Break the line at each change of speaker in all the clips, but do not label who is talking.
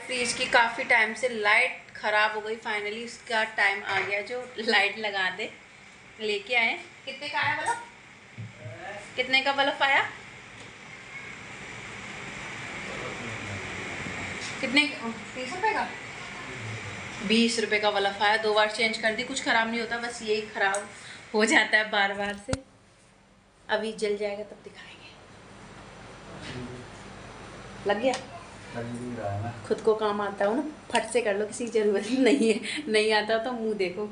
Fridge की काफ़ी time से लाइट ख़राब हो गई. फाइनली उसका टाइम आ गया जो लाइट लगा दे. लेके आए. कितने का आया बल्ब? कितने का बल्ब आया? कितने तीस रुपये का? बीस रुपये का बल्ब आया. दो बार चेंज कर दी. कुछ ख़राब नहीं होता. बस यही ख़राब हो जाता है बार बार से. अभी जल जाएगा तब दिखाएँगे. लग गया? खुद को काम आता हो ना फट से कर लो किसी की ज़रूरत नहीं है। नहीं आता तो मुँह देखो।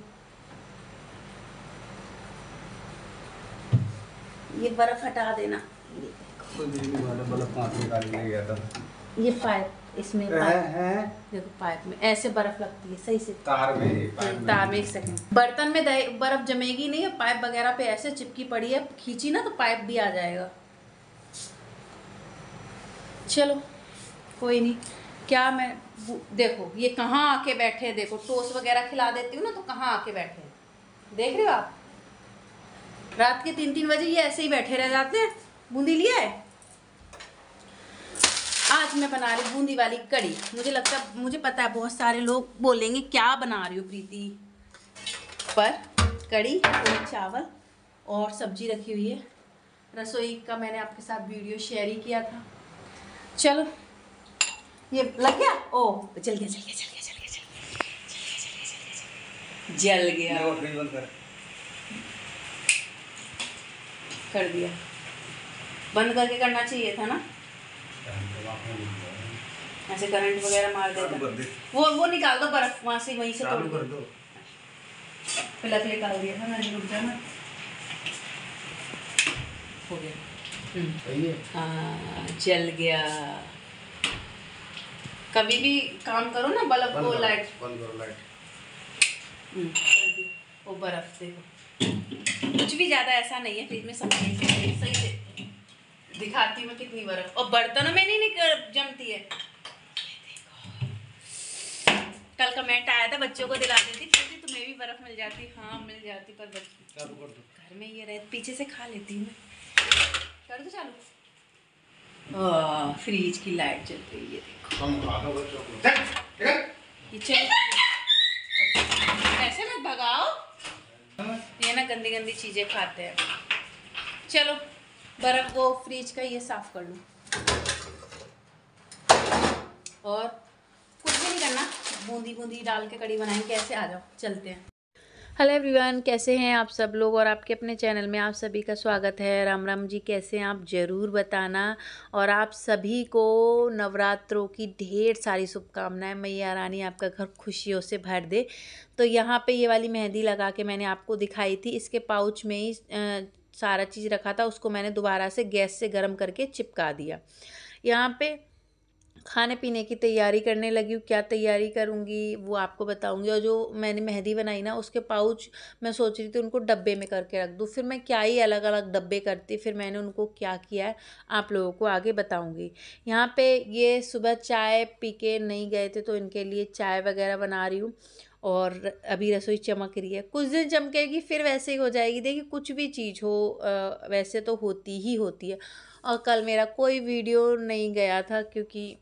ये बर्फ़ हटा देना। ये पाइप इसमें पाइप। देखो पाइप में ऐसे बर्फ़ लगती है सही से।
तार में
तार में एक सेकंड बर्तन में बर्फ़ जमेगी नहीं है पाइप वगैरह पे ऐसे चिपकी पड़ी है खींची ना तो पाइप भी आ जाएगा। चलो। कोई नहीं। क्या मैं देखो, ये कहाँ आके बैठे हैं? देखो टोस वगैरह खिला देती हूँ ना तो कहाँ आके बैठे हैं? देख रहे हो आप? रात के तीन तीन बजे ये ऐसे ही बैठे रह जाते हैं? बूंदी लिया है? आज मैं बना रही हूँ बूंदी वाली कड़ी मुझे लगता है मुझे पता है बहुत सारे लोग बोलेंगे, क्या बना रही हो प्रीति? पर कड़ी और चावल और सब्ज़ी रखी हुई है। रसोई का मैंने आपके साथ वीडियो शेयर ही किया था। चलो ये लग गया? ओ जल गया जल गया जल गया जल गया जल गया जल गया कर। दिया। बंद करके करना चाहिए था ना? ऐसे करंट वगैरह मार देता। वो वो निकाल दो बर्फ़ वहाँ से वहीं से तोड़ कर दो। प्लग निकाल दिया था मैंने रुक जाना हो गया। हाँ जल गया। कभी भी काम करो ना बल्ब को लाइट
बंद करो लाइट
वो बर्फ़ देखो कुछ भी ज़्यादा ऐसा नहीं है फ्रिज में सब सही सही से दिखाती हूँ कितनी बर्फ़। और बर्तनों में नहीं निकल जमती है। कल कमेंट आया था बच्चों को दिला देती कहती तुम्हें भी बर्फ़ मिल जाती। हाँ मिल जाती पर घर में ये रहे पीछे से खा लेती हूँ मैं। कर दो चालू। फ्रिज की लाइट चल रही है देखो। ये चल ऐसे मत भगाओ। ये ना गंदी गंदी चीज़ें खाते हैं। चलो बर्फ़ को फ्रिज का ये साफ़ कर लो। और कुछ भी नहीं करना बूंदी बूंदी डाल के कड़ी बनाएँगे कैसे आ जाओ चलते हैं। हेलो एवरीवन, कैसे हैं आप सब लोग और आपके अपने चैनल में आप सभी का स्वागत है। राम राम जी, कैसे हैं आप? ज़रूर बताना। और आप सभी को नवरात्रों की ढेर सारी शुभकामनाएँ। मैया रानी आपका घर खुशियों से भर दे। तो यहाँ पे ये वाली मेहंदी लगा के मैंने आपको दिखाई थी। इसके पाउच में ही सारा चीज़ रखा था। उसको मैंने दोबारा से गैस से गर्म करके चिपका दिया। यहाँ पर खाने पीने की तैयारी करने लगी हूँ, क्या तैयारी करूँगी वो आपको बताऊँगी। और जो मैंने मेहंदी बनाई ना, उसके पाउच मैं सोच रही थी उनको डब्बे में करके रख दूँ। फिर मैं क्या ही अलग अलग डब्बे करती, फिर मैंने उनको क्या किया है, आप लोगों को आगे बताऊँगी। यहाँ पे ये सुबह चाय पी के नहीं गए थे तो इनके लिए चाय वगैरह बना रही हूँ। और अभी रसोई चमक रही है। कुछ दिन चमकेगी, फिर वैसे ही हो जाएगी। देखिए, कुछ भी चीज़ हो वैसे तो होती ही होती है। और कल मेरा कोई वीडियो नहीं गया था, क्योंकि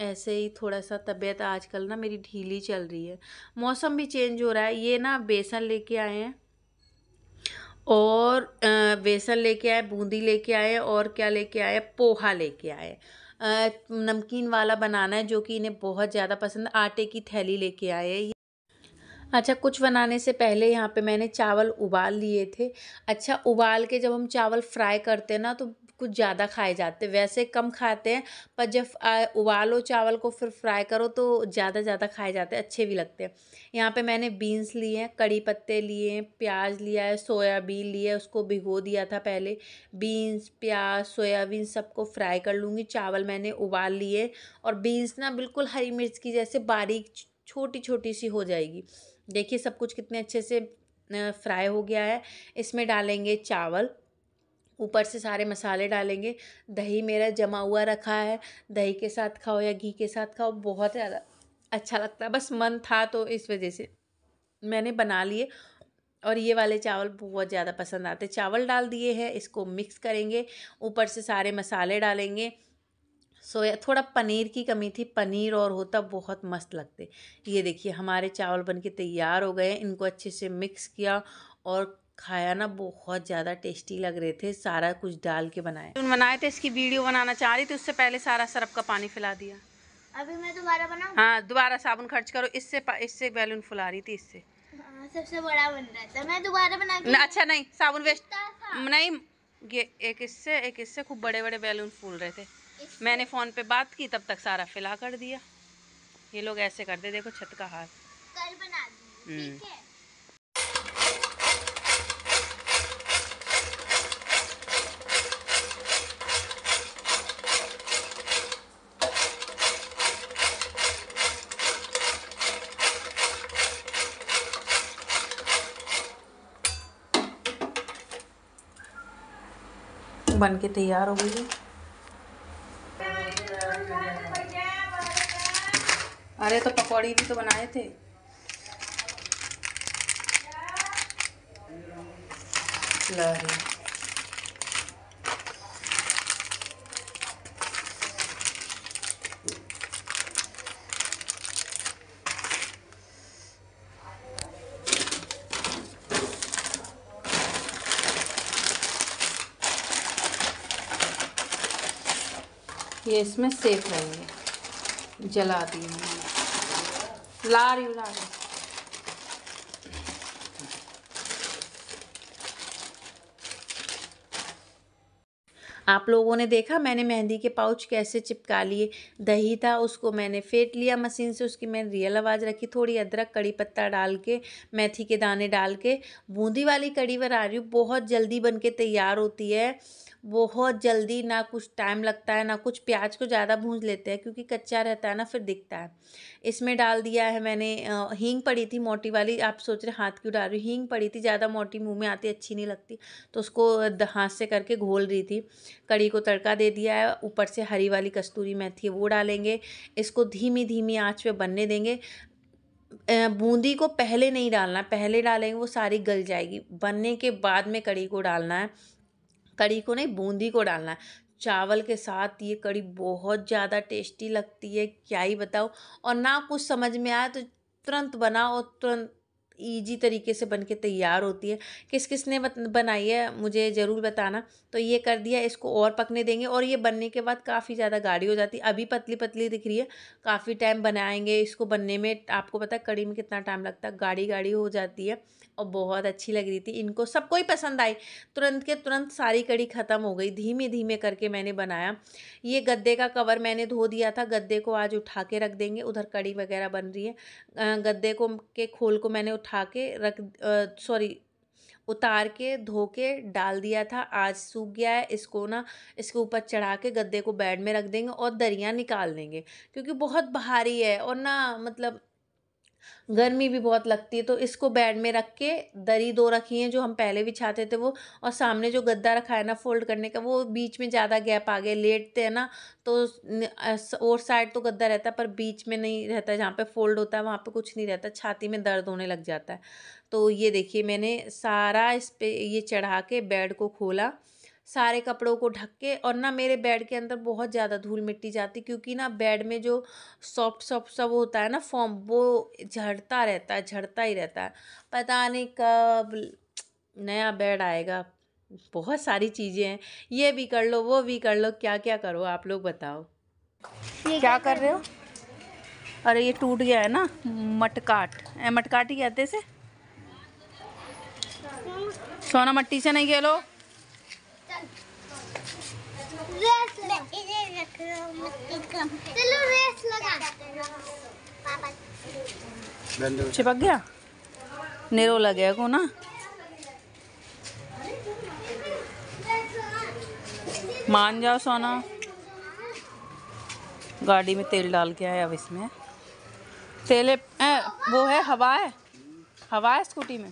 ऐसे ही थोड़ा सा तबीयत आजकल ना मेरी ढीली चल रही है। मौसम भी चेंज हो रहा है। ये ना बेसन लेके आए हैं और बेसन लेके आए, बूंदी लेके आए और क्या लेके आए? पोहा लेके आए। नमकीन वाला बनाना है जो कि इन्हें बहुत ज़्यादा पसंद आटे की थैली लेके आए अच्छा कुछ बनाने से पहले यहाँ पे मैंने चावल उबाल लिए थे। अच्छा उबाल के जब हम चावल फ्राई करते हैं ना तो कुछ ज़्यादा खाए जाते वैसे कम खाते हैं, पर जब उबालो चावल को, फिर फ्राई करो तो ज़्यादा ज़्यादा खाए जाते हैं, अच्छे भी लगते हैं। यहाँ पे मैंने बीन्स लिए हैं, कड़ी पत्ते लिए हैं, प्याज लिया है, सोयाबीन लिया है, उसको भिगो दिया था पहले। बीन्स, प्याज, सोयाबीन सबको फ्राई कर लूँगी। चावल मैंने उबाल लिए और बीन्स ना बिल्कुल हरी मिर्च की जैसे बारीक छोटी छोटी सी हो जाएगी। देखिए सब कुछ कितने अच्छे से फ्राई हो गया है। इसमें डालेंगे चावल। ऊपर से सारे मसाले डालेंगे। दही मेरा जमा हुआ रखा है। दही के साथ खाओ या घी के साथ खाओ, बहुत ज़्यादा अच्छा लगता है। बस मन था तो इस वजह से मैंने बना लिए। और ये वाले चावल बहुत ज़्यादा पसंद आते चावल डाल दिए हैं, इसको मिक्स करेंगे। ऊपर से सारे मसाले डालेंगे। सो थोड़ा पनीर की कमी थी। पनीर और होता बहुत मस्त लगते। ये देखिए, हमारे चावल बन के तैयार हो गए इनको अच्छे से मिक्स किया और खाया ना बहुत ज़्यादा टेस्टी लग रहे थे सारा कुछ डाल के बनाए बनाए थे इसकी वीडियो बनाना चाह रही थी उससे पहले सारा सरफ का पानी फैला दिया।
अभी मैं दोबारा बनाऊँ?
हाँ दोबारा साबुन खर्च करो इससे इससे बैलून फुला रही थी इससे।
हाँ, सबसे बड़ा बन रहा था मैं दोबारा बना के
अच्छा नहीं साबुन वेस्ट नहीं ये एक इससे एक इससे खूब बड़े बड़े बैलून फूल रहे थे। मैंने फ़ोन पे बात की तब तक सारा फिला कर दिया। ये लोग ऐसे करते देखो छत का हाथ
कल बना ठीक हम्म। है?
बन के तैयार हो गई है। अरे तो पकौड़ी भी तो बनाए थे। ये इसमें सेफ़ रहेंगे जला दी ला रही हूँ, ला रही आप लोगों ने देखा मैंने मेहंदी के पाउच कैसे चिपका लिए? दही था, उसको मैंने फेंट लिया मशीन से, उसकी मैंने रियल आवाज़ रखी, थोड़ी अदरक, कड़ी पत्ता डाल के, मेथी के दाने डाल के। बूंदी वाली कड़ी बना रही हूँ, बहुत जल्दी बन के तैयार होती है। बहुत जल्दी ना कुछ टाइम लगता है, ना कुछ प्याज को ज़्यादा भूंज लेते हैं क्योंकि कच्चा रहता है ना, फिर दिखता है। इसमें डाल दिया है मैंने हींग पड़ी थी मोटी वाली, आप सोच रहे हाथ क्यों डाल रही हींग पड़ी थी, ज़्यादा मोटी मुँह में आती, अच्छी नहीं लगती। तो उसको हाथ से करके घोल रही थी। कड़ी को तड़का दे दिया है, ऊपर से हरी वाली कस्तूरी मेथी, वो डालेंगे। इसको धीमी धीमी आँच पे बनने देंगे। बूंदी को पहले नहीं डालना, पहले डालेंगे, वो सारी गल जाएगी। बनने के बाद में कड़ी को डालना है। कड़ी को नहीं, बूंदी को डालना है। चावल के साथ ये कड़ी बहुत ज़्यादा टेस्टी लगती है, क्या ही बताओ और ना कुछ समझ में आए तो तुरंत बनाओ और तुरंत ईजी तरीके से बन के तैयार होती है। किस किस ने बनाई है, मुझे ज़रूर बताना। तो ये कर दिया, इसको और पकने देंगे और ये बनने के बाद काफ़ी ज़्यादा गाढ़ी हो जाती है। अभी पतली पतली दिख रही है, काफ़ी टाइम बनाएँगे इसको बनने में। आपको पता है कड़ी में कितना टाइम लगता है गाढ़ी गाढ़ी हो जाती है और बहुत अच्छी लग रही थी इनको। सबको ही पसंद आई। तुरंत के तुरंत सारी कड़ी ख़त्म हो गई धीमे धीमे करके मैंने बनाया। ये गद्दे का कवर मैंने धो दिया था, गद्दे को आज उठा के रख देंगे। उधर कड़ी वगैरह बन रही है। गद्दे को के खोल को मैंने के रख सॉरी उतार के धो के डाल दिया था, आज सूख गया है, इसको ना, इसके ऊपर चढ़ा के गद्दे को बेड में रख देंगे और दरिया निकाल देंगे, क्योंकि बहुत भारी है और ना मतलब गर्मी भी बहुत लगती है तो इसको बेड में रख के दरी दो रखी हैं जो हम पहले भी छाते थे वो, और सामने जो गद्दा रखा है ना फोल्ड करने का, वो बीच में ज़्यादा गैप आ गया, लेटते हैं ना तो और साइड तो गद्दा रहता है, पर बीच में नहीं रहता, जहाँ पे फोल्ड होता है, वहाँ पे कुछ नहीं रहता, छाती में दर्द होने लग जाता है। तो ये देखिए, मैंने सारा इस पर ये चढ़ा के बेड को खोला सारे कपड़ों को ढक के और ना मेरे बेड के अंदर बहुत ज़्यादा धूल मिट्टी जाती क्योंकि ना बेड में जो सॉफ्ट सॉफ्ट सब होता है ना फॉर्म वो झड़ता रहता है झड़ता ही रहता है। पता नहीं कब नया बेड आएगा बहुत सारी चीज़ें हैं ये भी कर लो वो भी कर लो क्या क्या करो आप लोग बताओ। क्या कर रहे हो? अरे ये टूट गया है ना मटकाट मटकाट ही कहते से सोना मट्टी से नहीं खेलो। चिपक गया? नेरो लग गया को ना मान जाओ सोना। गाड़ी में तेल डाल के आया अब इसमें। तेल वो है, हवा है? हवा है स्कूटी में?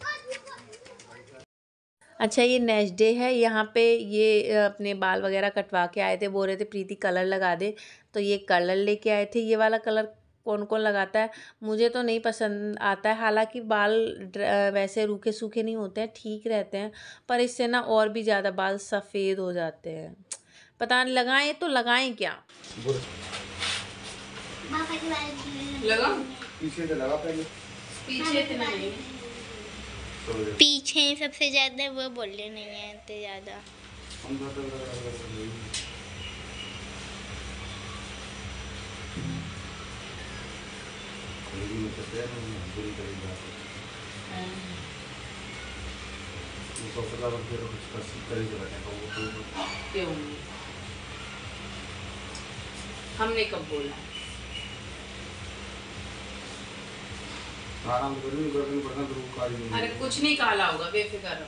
अच्छा ये नेक्स्ट डे है यहाँ पे ये अपने बाल वगैरह कटवा के आए थे बोल रहे थे प्रीति कलर लगा दे। तो ये कलर लेके आए थे ये वाला कलर कौन कौन लगाता है? मुझे तो नहीं पसंद आता है हालाँकि बाल वैसे रूखे सूखे नहीं होते हैं ठीक रहते हैं पर इससे ना और भी ज़्यादा बाल सफ़ेद हो जाते हैं। पता नहीं लगाएँ तो लगाएँ क्या? लगा
पीछे से लगा पहले।
पीछे इतना नहीं
पीछे सबसे ज़्यादा वो बोलने नहीं है इतने ज़्यादा।
हम तो लगा
अरे कुछ नहीं काला होगा बेफिक्र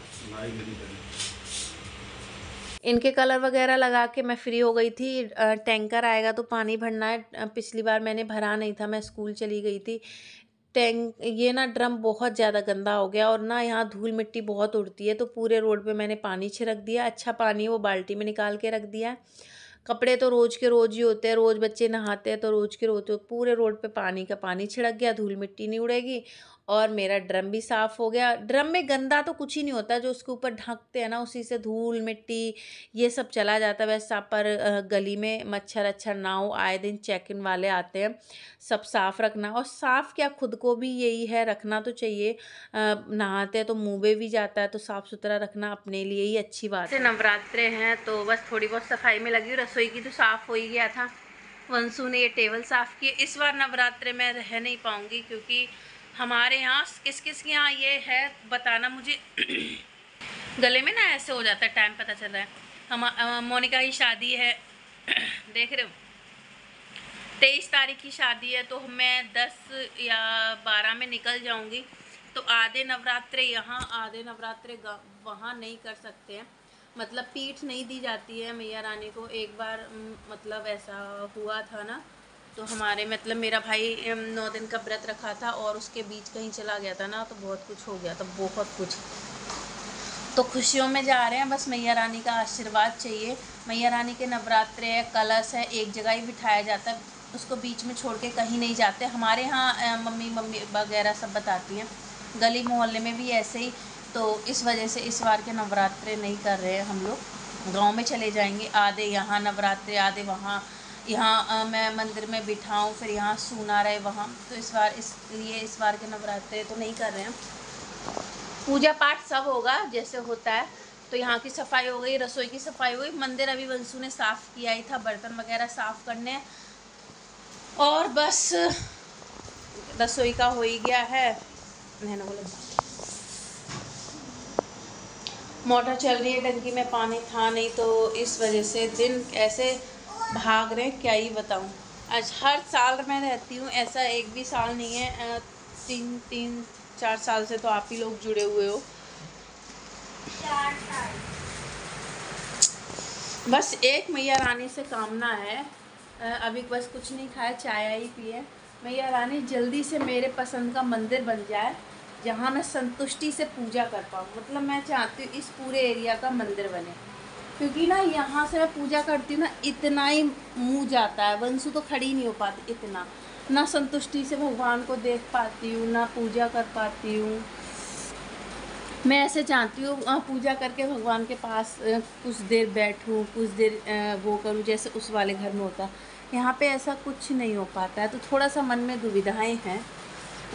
इनके कलर वगैरह लगा के मैं फ्री हो गई थी। टैंकर आएगा तो पानी भरना है। पिछली बार मैंने भरा नहीं था मैं स्कूल चली गई थी। टैंक ये ना ड्रम बहुत ज़्यादा गंदा हो गया और ना यहाँ धूल मिट्टी बहुत उड़ती है तो पूरे रोड पे मैंने पानी छिड़क दिया। अच्छा पानी वो बाल्टी में निकाल के रख दिया। है कपड़े तो रोज़ के रोज़ ही होते हैं, रोज़ बच्चे नहाते हैं तो रोज़ के रोज़ पूरे रोड पे पानी का पानी छिड़क गया, धूल मिट्टी नहीं उड़ेगी और मेरा ड्रम भी साफ़ हो गया। ड्रम में गंदा तो कुछ ही नहीं होता, जो उसके ऊपर ढकते हैं ना, उसी से धूल, मिट्टी, ये सब चला जाता है। वैसे आप पर गली में मच्छर अच्छर ना हो, आए दिन चेक इन वाले आते हैं। सब साफ़ रखना और साफ़ क्या, खुद को भी यही है, रखना तो चाहिए। नहाते हैं तो मुँह में भी जाता है तो साफ़ सुथरा रखना अपने लिए ही अच्छी बात है। नवरात्रे हैं तो बस थोड़ी बहुत सफ़ाई में लगी रसोई की तो साफ़ हो ही गया था। वंशु ने ये टेबल साफ़ किए। इस बार नवरात्रे में रह नहीं पाऊँगी, क्योंकि हमारे यहाँ किस किस के यहाँ ये है बताना मुझे। गले में ना ऐसे हो जाता है टाइम पता चल रहा है। हम मोनिका की शादी है। देख रहे हो? तेईस तारीख की शादी है तो मैं दस या बारह में निकल जाऊँगी। तो आधे नवरात्रे यहाँ, आधे नवरात्रे वहाँ नहीं कर सकते हैं। मतलब पीठ नहीं दी जाती है मैया रानी को। एक बार मतलब ऐसा हुआ था ना तो हमारे मतलब मेरा भाई नौ दिन का व्रत रखा था और उसके बीच कहीं चला गया था ना तो बहुत कुछ हो गया था, बहुत कुछ। तो खुशियों में जा रहे हैं, बस मैया रानी का आशीर्वाद चाहिए। मैया रानी के नवरात्रे है, कलश है, एक जगह ही बिठाया जाता है। उसको बीच में छोड़ के कहीं नहीं जाते। हमारे यहाँ मम्मी मम्मी वगैरह सब बताती हैं। गली मोहल्ले में भी ऐसे ही। तो इस वजह से इस बार के नवरात्रे नहीं कर रहे हैं हम लोग। गाँव में चले जाएँगे, आधे यहाँ नवरात्रे, आधे वहाँ। यहाँ मैं मंदिर में बिठाऊँ फिर यहाँ सूना रहे वहाँ। तो इस बार इसलिए इस बार के नवरात्रे तो नहीं कर रहे हैं। पूजा पाठ सब होगा, जैसे होता है। तो यहाँ की सफ़ाई हो गई, रसोई की सफ़ाई हो गई। मंदिर अभी वंशु ने साफ़ किया ही था, बर्तन वगैरह साफ़ करने। और बस, रसोई का हो ही गया है। मैंने बोला, मोटर चल रही है, टंकी में पानी था नहीं तो इस वजह से दिन ऐसे भाग रहे हैं क्या ही बताऊँ। आज हर साल मैं रहती हूँ ऐसा एक भी साल नहीं है तीन तीन चार साल से तो आप ही लोग जुड़े हुए हो।
चार साल।
बस एक मैया रानी से कामना है अभी बस कुछ नहीं खाया चाय ही पिए। मैया रानी जल्दी से मेरे पसंद का मंदिर बन जाए जहाँ मैं संतुष्टि से पूजा कर पाऊँ। मतलब मैं चाहती हूँ इस पूरे एरिया का मंदिर बने। क्योंकि ना यहाँ से मैं पूजा करती हूँ ना, इतना ही मुँह जाता है। वंशु तो खड़ी नहीं हो पाती इतना। ना संतुष्टि से भगवान को देख पाती हूँ, ना पूजा कर पाती हूँ। मैं ऐसे चाहती हूँ पूजा करके भगवान के पास कुछ देर बैठूँ, कुछ देर वो करूँ, जैसे उस वाले घर में होता। यहाँ पे ऐसा कुछ नहीं हो पाता है। तो थोड़ा सा मन में दुविधाएँ हैं।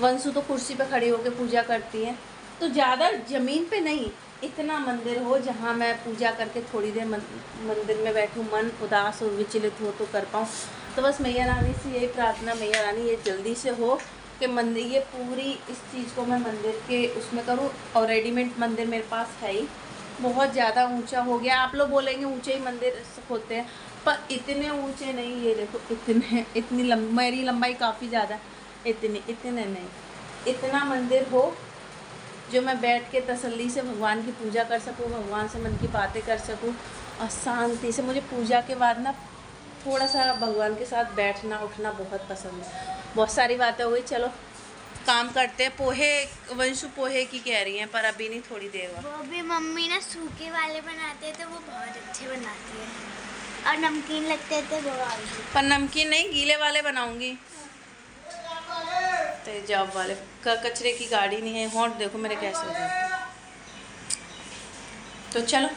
वंशु तो कुर्सी पे खड़ी होकर पूजा करती है। तो ज़्यादा ज़मीन पे नहीं इतना मंदिर हो जहाँ मैं पूजा करके थोड़ी देर मंदिर में बैठूँ, मन उदास और विचलित हो तो कर पाऊँ। तो बस मैया रानी से यही प्रार्थना, मैया रानी ये जल्दी से हो कि मंदिर ये पूरी इस चीज़ को मैं मंदिर के उसमें करूँ और रेडीमेड मंदिर मेरे पास है ही। बहुत ज़्यादा ऊँचा हो गया। आप लोग बोलेंगे ऊँचे ही मंदिर होते हैं, पर इतने ऊँचे नहीं, ये देखो इतने, इतनी लंब, मेरी लंबाई काफ़ी ज़्यादा इतनी, इतने नहीं। इतना मंदिर हो जो मैं बैठ के तसल्ली से भगवान की पूजा कर सकूँ भगवान से मन की बातें कर सकूँ और शांति से मुझे पूजा के बाद ना थोड़ा सा भगवान के साथ बैठना उठना बहुत पसंद है। बहुत सारी बातें हो गई चलो काम करते हैं। पोहे वंशु पोहे की कह रही हैं पर अभी नहीं थोड़ी देर बाद।
वो भी मम्मी ना सूखे वाले बनाते हैं तो वो बहुत अच्छे बनाती है। और नमकीन लगते थे वो
पर नमकीन नहीं गीले वाले बनाऊँगी। तेजाब वाले। कचरे की गाड़ी नहीं है हॉट देखो मेरे कैसे तो चलो।